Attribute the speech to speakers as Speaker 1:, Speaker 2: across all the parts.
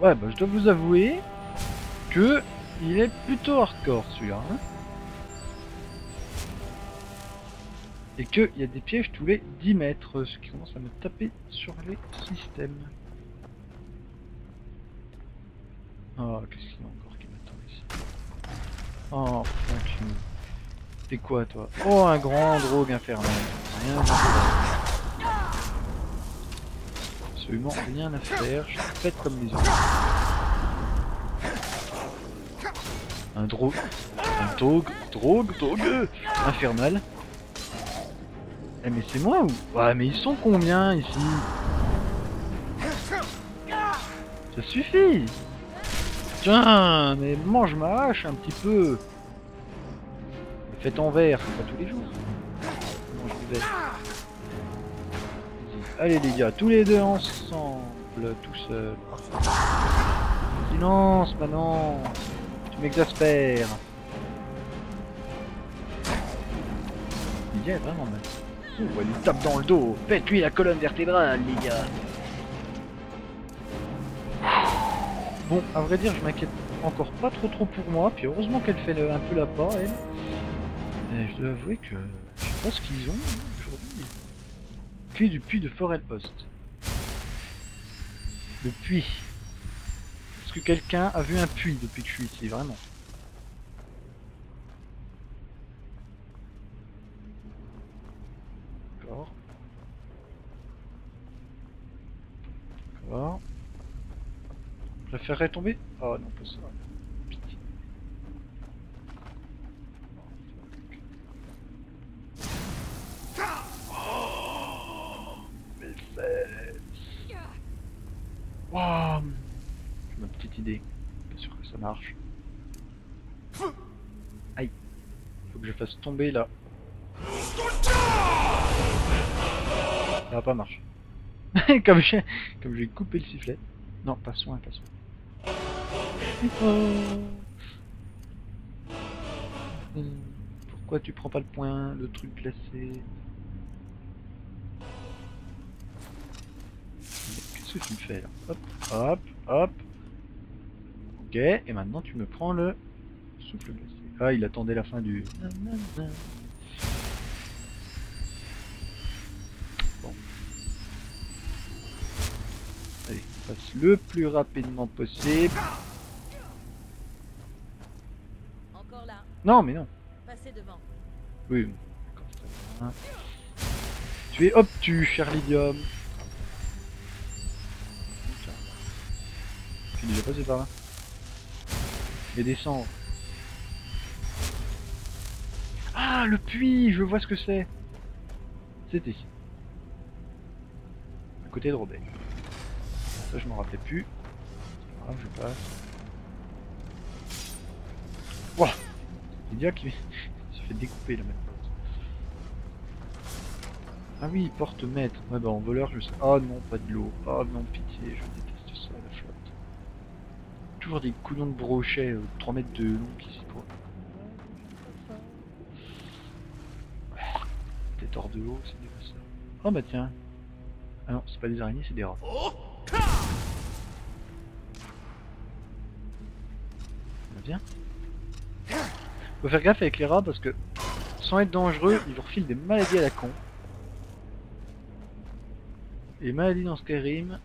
Speaker 1: Ouais, bah je dois vous avouer que il est plutôt hardcore celui-là. hein. Et qu'il y a des pièges tous les 10 mètres, ce qui commence à me taper sur les systèmes. Oh, qu'est-ce qu'il y a encore qui m'attend ici? Oh, fuck you. T'es quoi toi? Oh, un grand drogue infernal. Rien. Absolument rien à faire, je suis faite comme les autres. Un drogue. Un drogue. Drogue, drogue infernal. Eh mais c'est moi ou? Ouais mais ils sont combien ici? Ça suffit Tiens, mais mange ma hache un petit peu Faites en verre, c'est pas tous les jours. Allez les gars, tous les deux ensemble, tout seul. Silence, non Tu m'exaspères Lydia est vraiment mal. Oh, elle tape dans le dos. Pète-lui la colonne vertébrale, les gars. Bon, à vrai dire, je m'inquiète encore pas trop trop pour moi. Puis heureusement qu'elle fait un peu la pas, elle. Et je dois avouer que je sais qu'ils ont hein, aujourd'hui. Du puits de Forel Post. Le puits. Est-ce que quelqu'un a vu un puits depuis que je suis ici, vraiment? D'accord. D'accord. Je préférerais tomber? Oh non, pas ça. Pitié. Oh, mes fesses. Wow. J'ai ma petite idée. Bien sûr que ça marche. Aïe. Faut que je fasse tomber là. Ça va pas marcher. comme j'ai comme j'ai coupé le sifflet. Non, pas soin, pas soin. Pourquoi tu prends pas le point, le truc glacé? Qu'est-ce que tu me fais là? Hop, hop, hop. Ok, et maintenant tu me prends le souffle glacé. Ah, il attendait la fin du... Bon. Allez, on passe le plus rapidement possible.
Speaker 2: Encore là.
Speaker 1: Non, mais non.
Speaker 2: Passez devant.
Speaker 1: Oui, d'accord, très bien. Tu es obtus, cher Lydium. Je suis déjà passé par là. Et descends. Ah, le puits, je vois ce que c'est. C'était ici. À côté de Robert. Ça, je m'en rappelais plus. C'est grave, je passe. Ouah Lydia qui se fait découper là maintenant. Ah oui, porte-maître. Ouais bah en voleur je sais. Ah non, pas de l'eau. Ah non, pitié, je déteste ça, la flotte. Toujours des coulons de brochet, euh, 3 mètres de long qui s'y pour. Tête hors de l'eau, c'est. Oh bah tiens. Ah non, c'est pas des araignées, c'est des rats. Bien Faut faire gaffe avec les rats parce que sans être dangereux, ils vous refilent des maladies à la con. Et maladies dans Skyrim.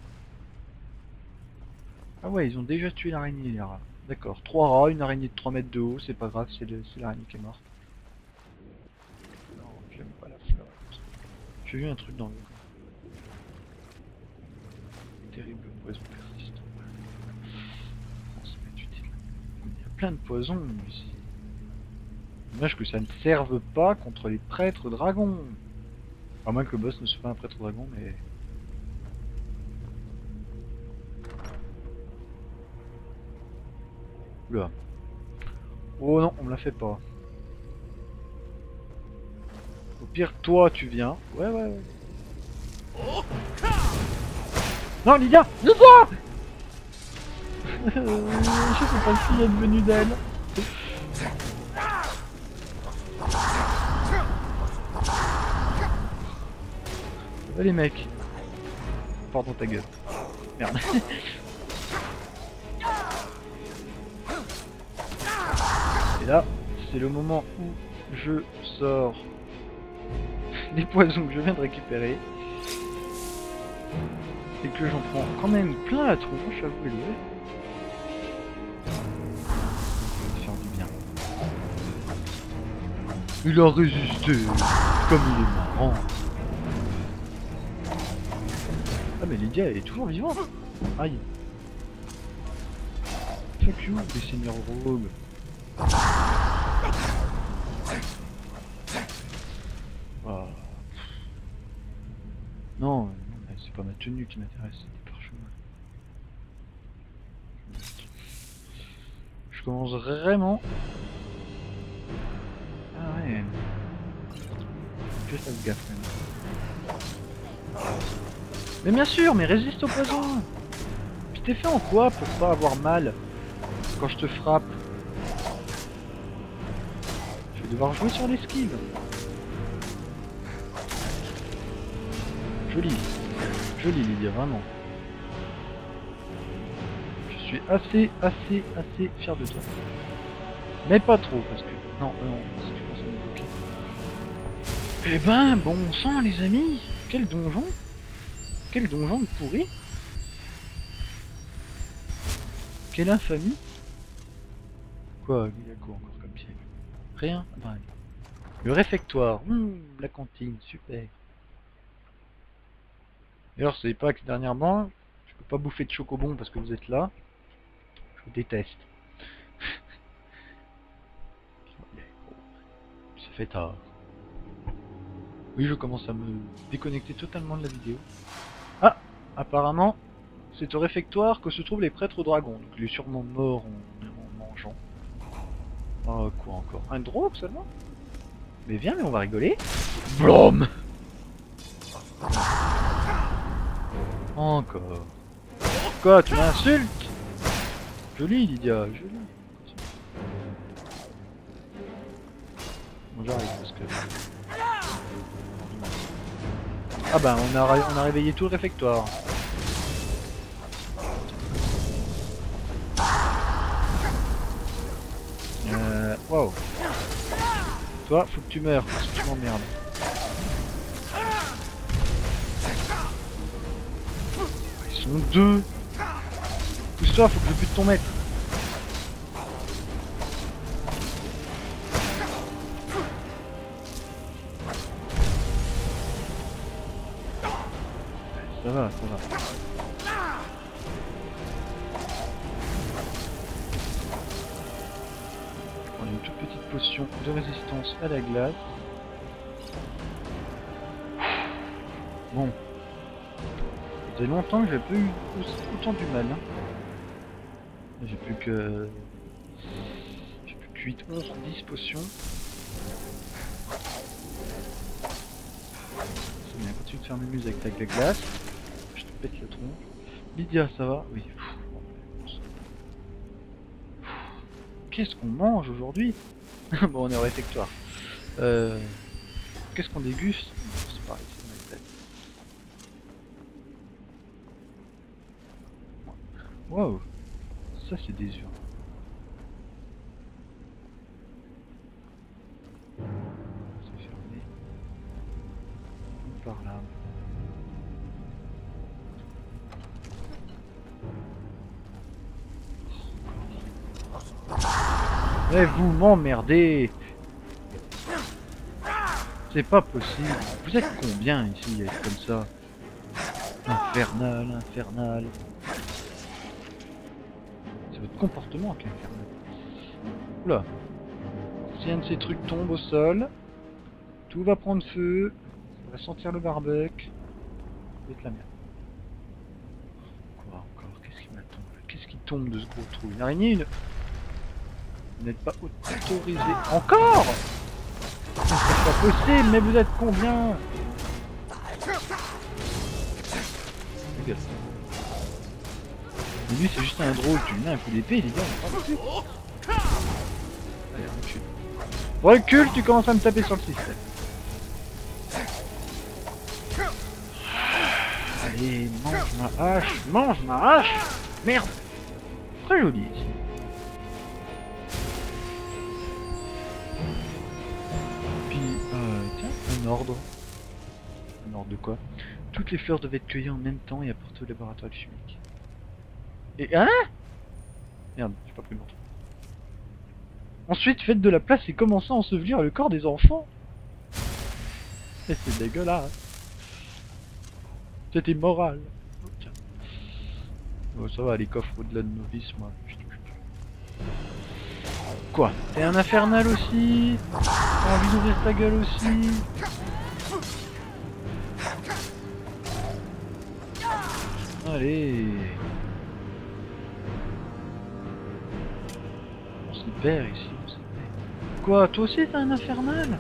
Speaker 1: Ah ouais, ils ont déjà tué l'araignée les rats. D'accord, trois rats, une araignée de 3 mètres de haut, c'est pas grave, c'est l'araignée qui est morte. Non, j'aime pas la flotte. J'ai vu un truc dans le... Terrible poison persistant. Il y a plein de poisons ici. Dommage que ça ne serve pas contre les prêtres dragons. À moins que le boss ne soit pas un prêtre dragon, mais... Oula. Oh non, on me la fait pas. Au pire, toi, tu viens. Ouais, ouais, ouais. Non, Lydia Ne toi Je sais pas ce qu'il est devenu d'elle. Ouais, les mecs? pardon ta gueule. Merde. Et là, c'est le moment où je sors les poisons que je viens de récupérer. Et que j'en prends quand même plein la tronche, avouez-le. Faire du bien. Il a résisté, comme il est marrant. Ah mais Lydia elle est toujours vivante Aïe Fuck you les seigneurs rogues Ah. Non, c'est pas ma tenue qui m'intéresse, c'est des parchemins. Je commence vraiment... Ah ouais... Je fasse gaffe quand même. Mais bien sûr, mais résiste au poison Puis t'es fait en quoi pour pas avoir mal quand je te frappe? Devoir jouer sur l'esquive. Joli. Joli Lydia, vraiment. Je suis assez, assez, assez fier de toi. Mais pas trop, parce que... Non, euh, non. Eh ben, bon sang les amis Quel donjon quel donjon de pourri Quelle infamie Quoi encore Rien Le réfectoire, la cantine, super. D'ailleurs, c'est pas que dernièrement, je peux pas bouffer de chocobon parce que vous êtes là. Je déteste. Ça fait tard. Oui, je commence à me déconnecter totalement de la vidéo. Ah Apparemment, c'est au réfectoire que se trouvent les prêtres dragons. Donc il est sûrement mort en. Oh, quoi encore Un drogue seulement Mais viens, mais on va rigoler. Blom Encore. Quoi, tu m'insultes? Joli, Lydia, joli. Bon, j'arrive parce que... Ah bah on a, on a réveillé tout le réfectoire. Wow. Toi, faut que tu meurs parce que tu m'emmerdes. Ils sont deux Pousse-toi, faut que je bute ton maître. Longtemps que j'ai pas eu autant du mal. hein. J'ai plus que... J'ai plus que 8, 11, 10 potions. C'est bien, continue de faire mes muses avec ta glace. Je te pète le tronc. Lydia, ça va? Oui. Qu'est-ce qu'on mange aujourd'hui? Bon, on est au réfectoire. Euh... Qu'est-ce qu'on déguste C'est pareil, c'est ma tête. Waouh C'est des urnes. C'est fermé. Par là. Mais vous m'emmerdez C'est pas possible. Vous êtes combien ici comme ça? Infernal, infernal. Comportement qui est infernal. Oula. Si un de ces trucs tombe au sol, tout va prendre feu, ça va sentir le barbecue. Va être la merde. Quoi encore? Qu'est-ce qui m'attend? Qu'est-ce qui tombe de ce gros trou? Une araignée une... Vous n'êtes pas autorisé. Encore? C'est pas possible, mais vous êtes combien? Mais lui c'est juste un drôle, tu mets un coup d'épée, les gars, on. Allez, recule. Recule, tu commences à me taper sur le système. Allez, mange ma hache Mange ma hache Merde Très joli ici. Puis, euh, tiens, un ordre. Un ordre de quoi? Toutes les fleurs devaient être cueillies en même temps et apportées au laboratoire chimique. Et hein? Merde, j'ai pas pris le menton. Ensuite, faites de la place et commencez à ensevelir le corps des enfants. Et c'est dégueulasse. C'est immoral. Oh, tiens. Oh, ça va, les coffres au-delà de novice, moi. Quoi? T'es un infernal aussi T'as envie d'ouvrir ta gueule aussi Allez Perd ici. Quoi Toi aussi t'es un infernal?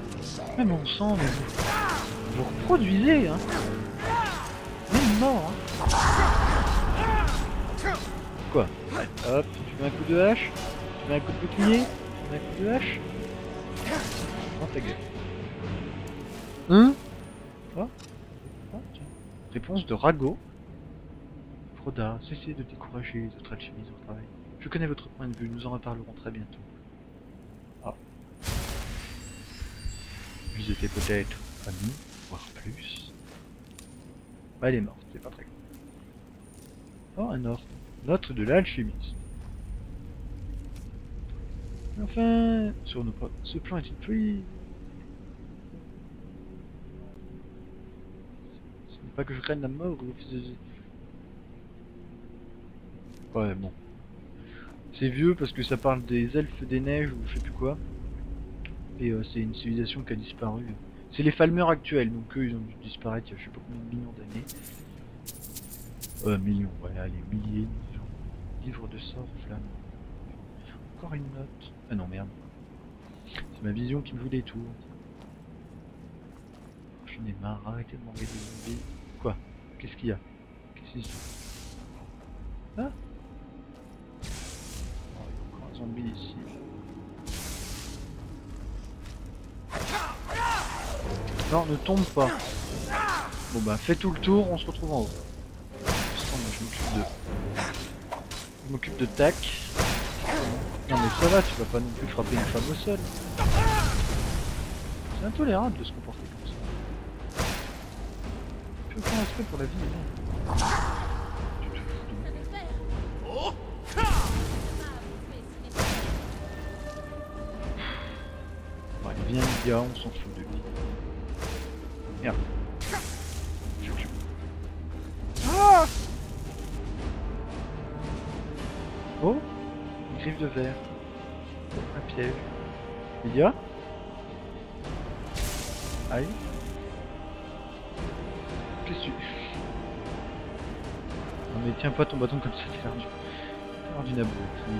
Speaker 1: Mais bon sang, mais vous... Vous reproduisez, hein Même mort, hein Quoi? Hop, tu mets un coup de hache? Tu mets un coup de bouclier? Tu mets un coup de hache? Prends ta gueule. Hein? Quoi? Réponse de Rago. Froda, cessez de décourager votre alchimiste au travail. Je connais votre point de vue, nous en reparlerons très bientôt. Vous étiez peut-être amis, voire plus. Bah, elle est morte, c'est pas très grave. Oh, un ordre. Note de l'alchimiste. Enfin, sur nos. Ce plan est une pluie. Ce pas que je craigne la mort ou Ouais, bon. C'est vieux parce que ça parle des elfes des neiges ou je sais plus quoi. Et euh, c'est une civilisation qui a disparu. C'est les Falmeurs actuels, donc eux ils ont dû disparaître il y a je sais pas combien de millions d'années. Euh, millions, ouais, allez, milliers de millions. Livre de sort, flamme. Encore une note. Ah non, merde. C'est ma vision qui me joue des tours. J'en ai marre, arrêtez de m'envoyer des zombies. Quoi? Qu'est-ce qu'il y a? Qu'est-ce qu'il y a Ah Oh, il y a encore un zombie ici. Non, ne tombe pas. Bon bah, fais tout le tour, on se retrouve en haut. Je m'occupe de... Je m'occupe de tac. Non mais ça va, tu vas pas non plus frapper une femme au sol. C'est intolérable de se comporter comme ça. Plus aucun respect pour la vie. Ouais, viens le gars, on s'en fout de lui. Ah Oh Une griffe de verre. Un piège. Il y a Aïe. Qu'est-ce que tu... Non mais tiens pas ton bâton comme ça, t'es perdu. T'es perdu une abruti.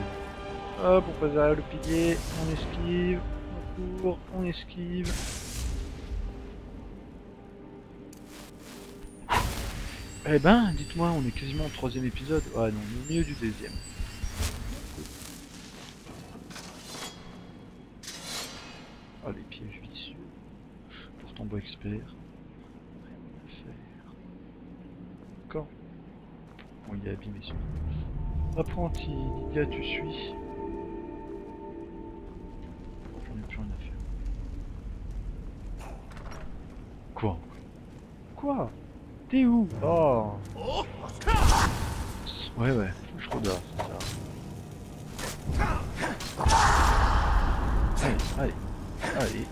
Speaker 1: Hop, on passe derrière le pilier, on esquive, on court, on esquive. Eh ben, dites-moi, on est quasiment au troisième épisode. Ouais, non, au milieu du deuxième. Ah, les pièges vicieux. Pourtant, bois expert. Rien. D'accord. Bon, il est abîmé celui Apprenti, Lydia, tu suis. J'en ai plus rien à faire. Quoi? Quoi? Où? Oh Ouais, ouais, je redors, c'est ça. Allez, allez,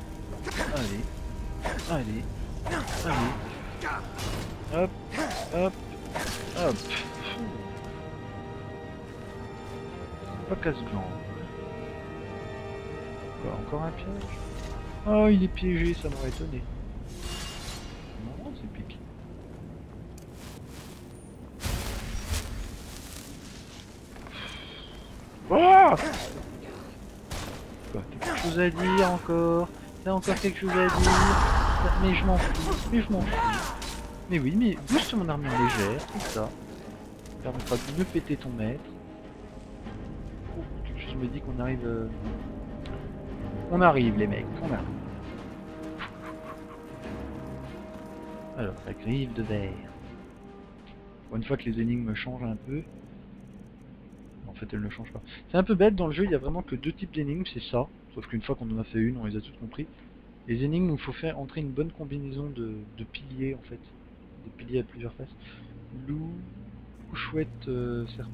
Speaker 1: allez, allez, allez. Hop, hop, hop. Pas casse-blanc. Quoi, encore un piège? Oh, il est piégé, ça m'aurait étonné. Non, c'est piqué. Oh Quoi, t'as quelque à dire encore T'as encore quelque chose à dire Mais je m'en fous, mais je m'en fous. Mais oui, mais booste mon armure légère, tout ça. Ça permettra de mieux péter ton maître. Quelque chose me dit qu'on arrive... euh, On arrive les mecs, on arrive. Alors, la griffe de verre. Une fois que les énigmes changent un peu. En fait, elles ne changent pas. C'est un peu bête dans le jeu, il y a vraiment que deux types d'énigmes, c'est ça. Sauf qu'une fois qu'on en a fait une, on les a toutes compris. Les énigmes il faut faire entrer une bonne combinaison de, piliers en fait. Des piliers à plusieurs faces. Loup, chouette, euh, serpent.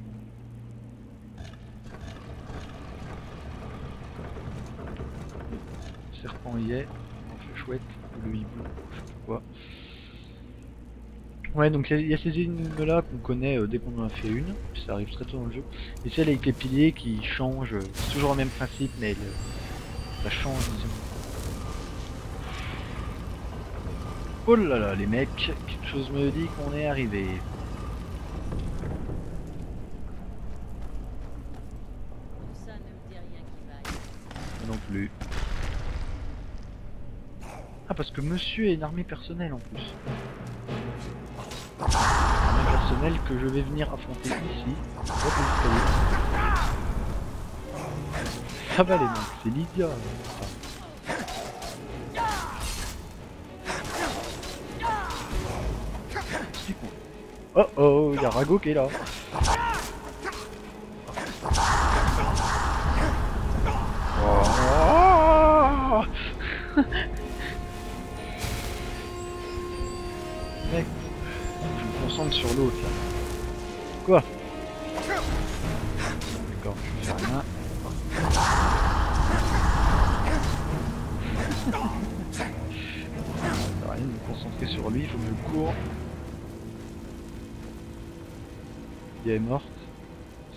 Speaker 1: Serpent y est, chouette, le hibou, je sais pas quoi. Ouais, donc il y a- ces énigmes là qu'on connaît euh, dès qu'on en a fait une, ça arrive très tôt dans le jeu. Et celle avec les piliers qui changent, euh, c'est toujours le même principe, mais ça change, disons. Oh là là, les mecs, quelque chose me dit qu'on est arrivé.
Speaker 2: Tout ça ne me dit rien qui vaille.
Speaker 1: Moi non plus. Ah, parce que monsieur est une armée personnelle en plus. Armée personnelle que je vais venir affronter ici. Ça va les mecs, c'est Lydia. Con. Oh oh, il y a Rago qui est là. Oh Mec, concentre sur l'autre là. Quoi? D'accord, je rien. Rien de me concentrer sur lui, il faut que je cours. Il est morte.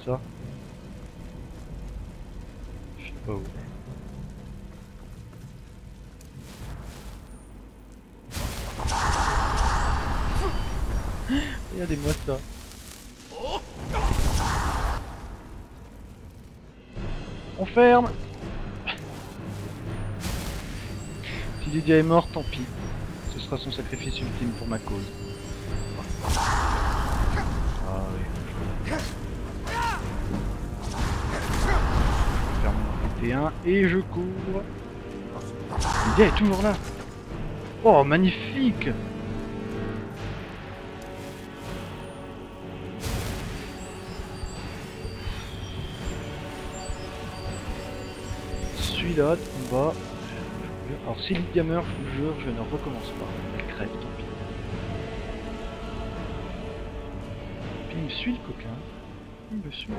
Speaker 1: Ça. Je sais pas où. Regardez-moi ça. On ferme Si Lydia est morte, tant pis. Ce sera son sacrifice ultime pour ma cause. Ah oui. Je ferme mon 21 et je cours. Lydia est toujours là. Oh, magnifique Combat. Alors si Lydia meurt, je vous jure, je ne recommence pas. Elle crève, tant pis. Puis il me suit le coquin. Il me suit.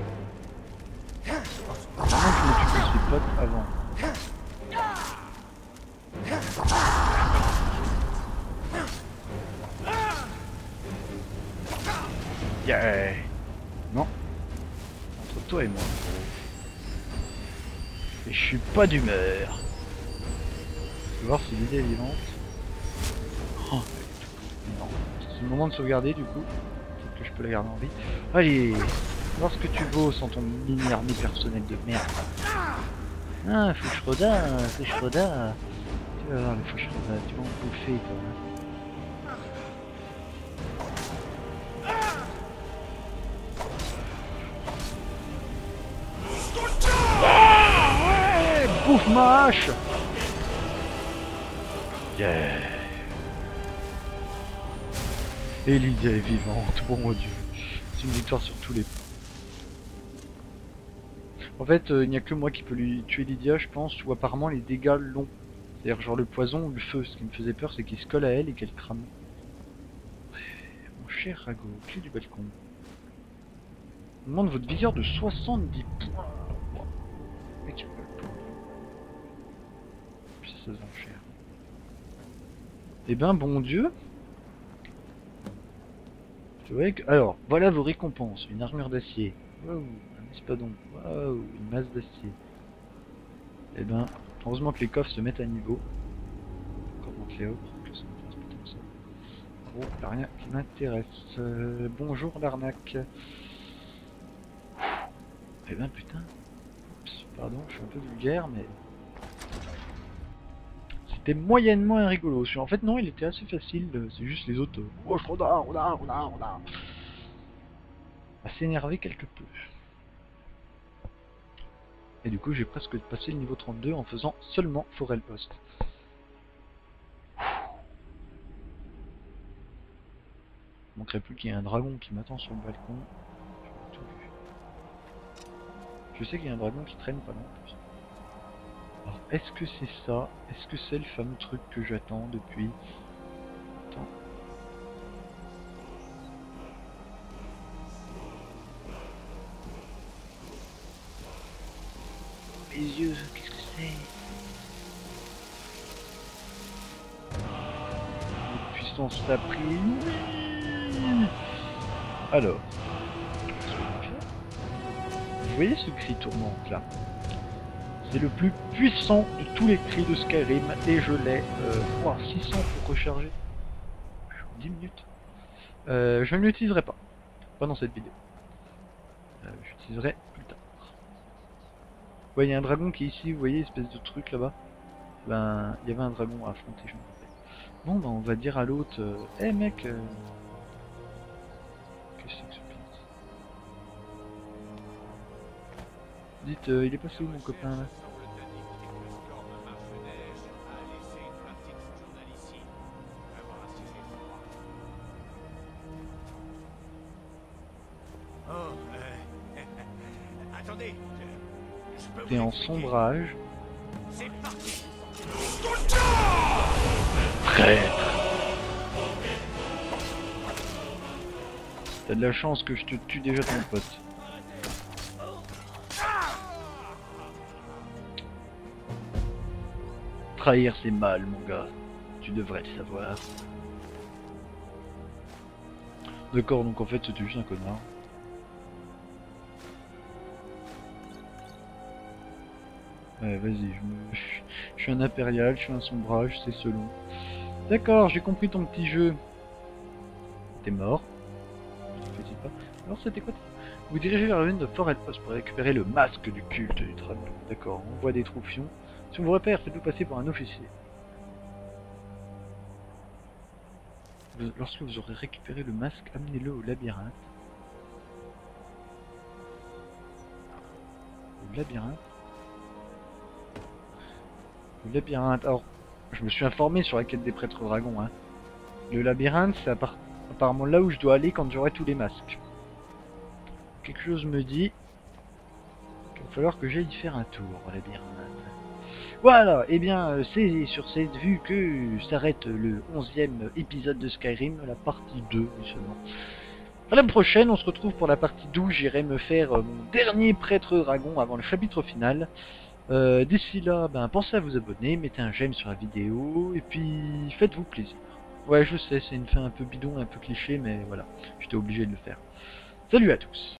Speaker 1: Que je me tue ses potes avant. Yeah Non. Entre toi et moi. Et je suis pas d'humeur. Je vais voir si l'idée est vivante. Oh, non. C'est le moment de sauvegarder du coup. Peut-être que je peux la garder en vie. Allez Voir ce que tu vaux sans ton mini armée personnelle de merde. Ah, Fouchroda, Fouchroda. Tu vas voir le Fouchroda, tu vas en bouffer toi. Yeah Et Lydia est vivante, bon dieu. C'est une victoire sur tous les points. En fait, euh, il n'y a que moi qui peux lui tuer Lydia, je pense, ou apparemment les dégâts longs. C'est-à-dire genre le poison ou le feu. Ce qui me faisait peur, c'est qu'il se colle à elle et qu'elle crame. Mon cher Rago, clé du balcon. On demande votre vigueur de 70 points. Se vend cher. Eh ben, bon Dieu. Que... Alors, voilà vos récompenses. Une armure d'acier. Waouh, un espadon. Waouh, une masse d'acier. Eh ben, heureusement que les coffres se mettent à niveau. Manque les autres. Bon, a rien qui m'intéresse. Euh, bonjour l'arnaque. Eh ben putain. Pardon, je suis un peu vulgaire, mais... C'était moyennement rigolo. En fait, non, il était assez facile. euh, C'est juste les autres... Oh. À s'énerver quelque peu. Et du coup, j'ai presque passé le niveau 32 en faisant seulement Forel Post. Il manquerait plus qu'il y ait un dragon qui m'attend sur le balcon. Je sais qu'il y a un dragon qui traîne pas loin. Alors, est-ce que c'est ça? Est-ce que c'est le fameux truc que j'attends depuis Attends. Mes yeux, qu'est-ce que c'est? Puissance l'a pris. Oui Alors. Vous voyez ce cri tournante là C'est le plus puissant de tous les cris de Skyrim et je l'ai euh, fois 600 pour recharger. 10 minutes. Euh, je ne l'utiliserai pas. Pas dans cette vidéo. Euh, J'utiliserai plus tard. Ouais, il y a un dragon qui est ici, vous voyez, espèce de truc là-bas. Ben, il y avait un dragon à affronter, je me rappelle. Bon, ben, on va dire à l'autre, euh, hey mec, euh, qu'est-ce que c'est que ce Dites, euh, il est passé où mon copain là? En sombrage.
Speaker 3: C'est parti
Speaker 1: T'as de la chance que je te tue déjà ton pote. Trahir c'est mal mon gars. Tu devrais le savoir. D'accord, donc en fait c'était juste un connard. Ouais, vas-y, je, me... je suis un impérial, je suis un sombrage, c'est selon. D'accord, j'ai compris ton petit jeu. T'es mort. Alors c'était quoi Vous dirigez vers la ruine de Fort Elpos pour récupérer le masque du culte du dragon. D'accord, on voit des troufions. Si on vous repère, faites-vous passer pour un officier. Lorsque vous aurez récupéré le masque, amenez-le au labyrinthe. Au labyrinthe Le labyrinthe. Alors, je me suis informé sur la quête des prêtres dragons. Hein. Le labyrinthe, c'est appar- apparemment là où je dois aller quand j'aurai tous les masques. Quelque chose me dit qu'il va falloir que j'aille faire un tour au labyrinthe. Voilà, et bien euh, c'est sur cette vue que s'arrête le 11e épisode de Skyrim, la partie 2 seulement. À la prochaine, on se retrouve pour la partie 12, j'irai me faire euh, mon dernier prêtre dragon avant le chapitre final. Euh, D'ici là, ben, pensez à vous abonner, mettez un j'aime sur la vidéo, et puis faites-vous plaisir. Ouais, je sais, c'est une fin un peu bidon, un peu cliché, mais voilà, j'étais obligé de le faire. Salut à tous